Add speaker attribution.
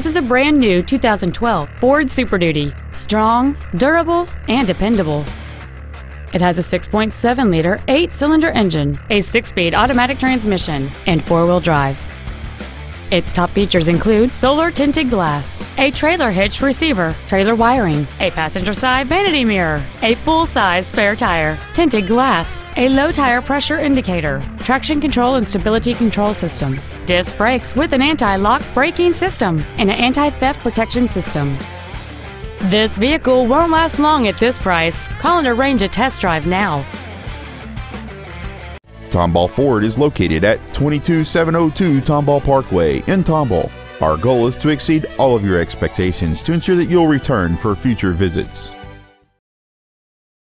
Speaker 1: This is a brand new 2012 Ford Super Duty. Strong, durable, and dependable. It has a 6.7 liter, 8 cylinder engine, a 6 speed automatic transmission, and 4 wheel drive. Its top features include solar tinted glass, a trailer hitch receiver, trailer wiring, a passenger side vanity mirror, a full size spare tire, tinted glass, a low tire pressure indicator, traction control and stability control systems, disc brakes with an anti lock braking system, and an anti theft protection system. This vehicle won't last long at this price. Call and arrange a test drive now.
Speaker 2: Tomball Ford is located at 22702 Tomball Parkway in Tomball. Our goal is to exceed all of your expectations to ensure that you'll return for future visits.